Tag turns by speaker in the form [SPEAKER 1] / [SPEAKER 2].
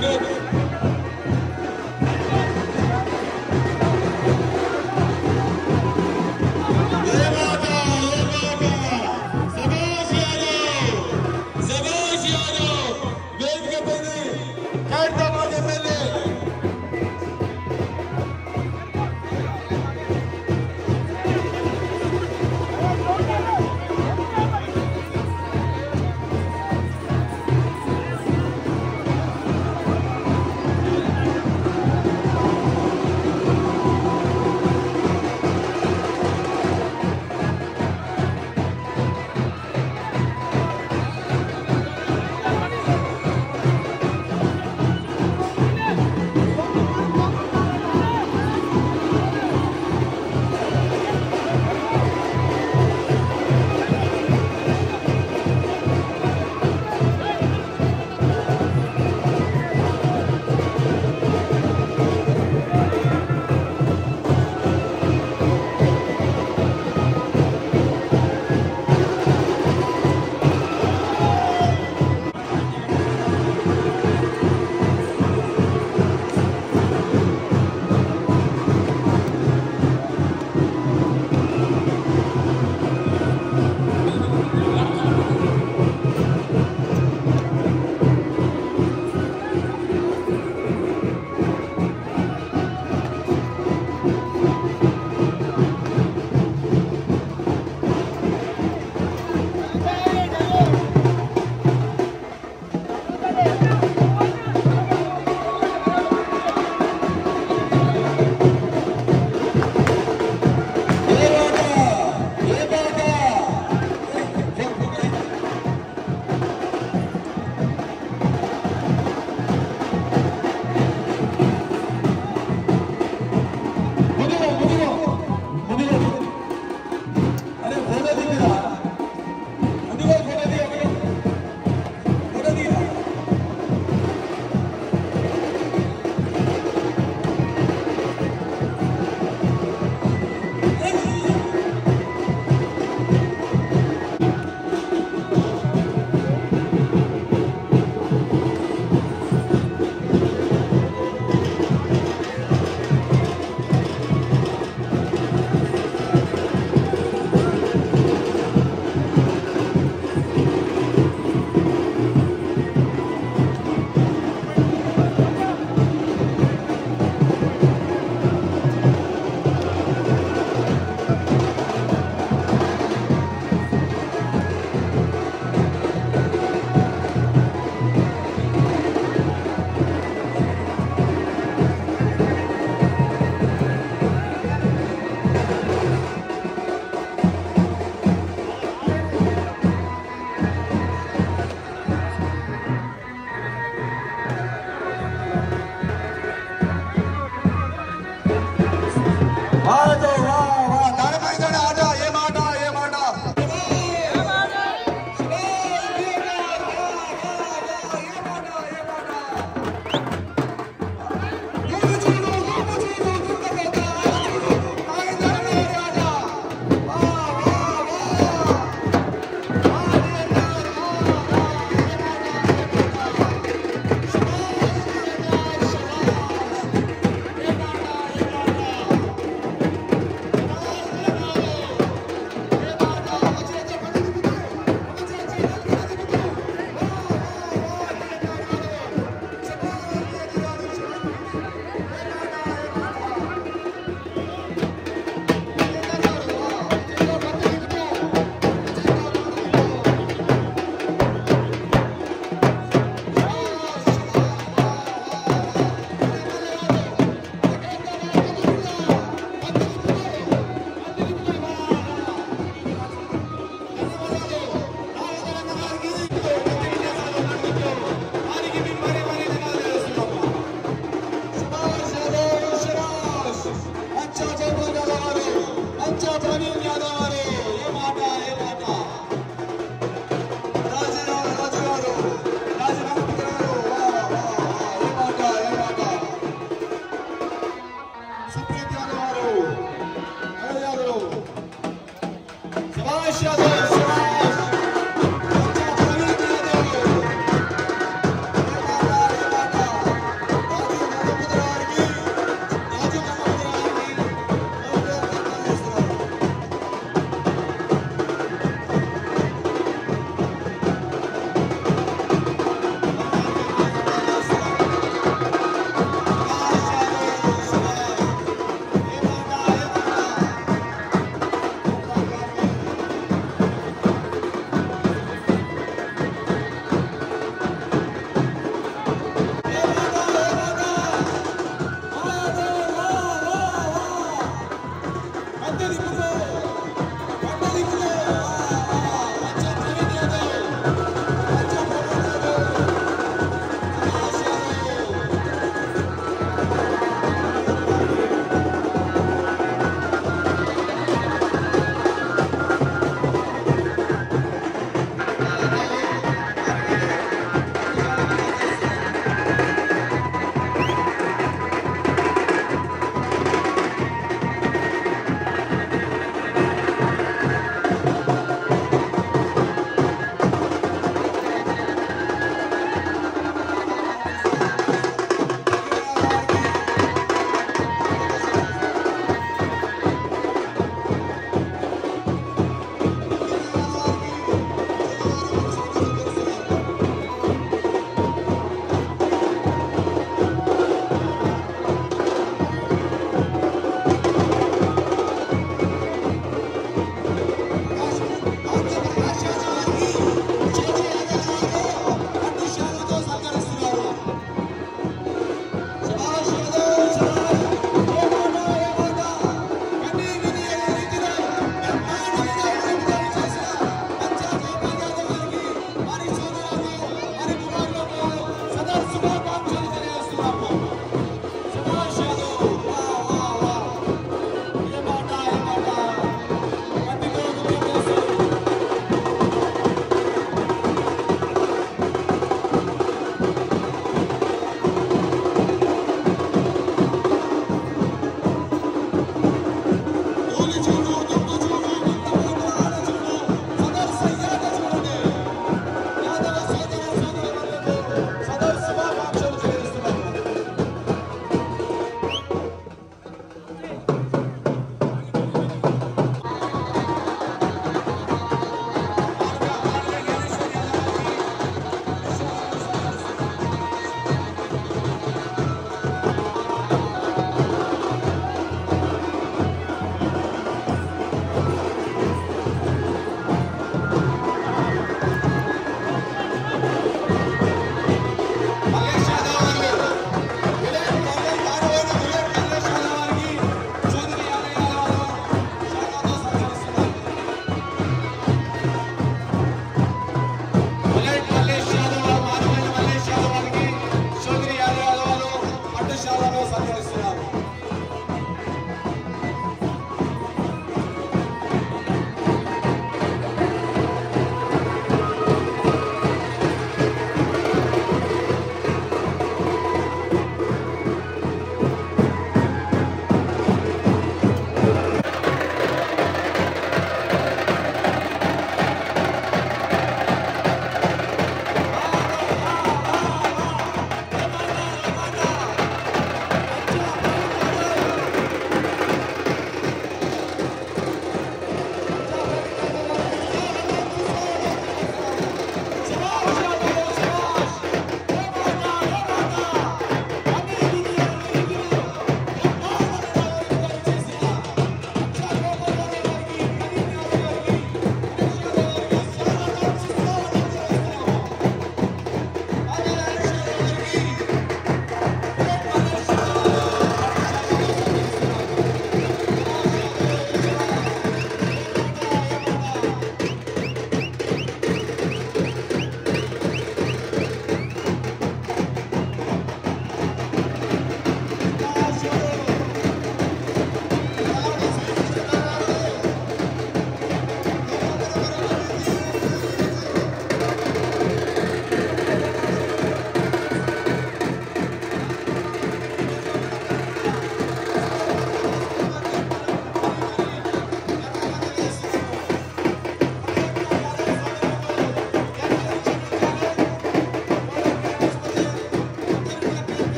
[SPEAKER 1] good.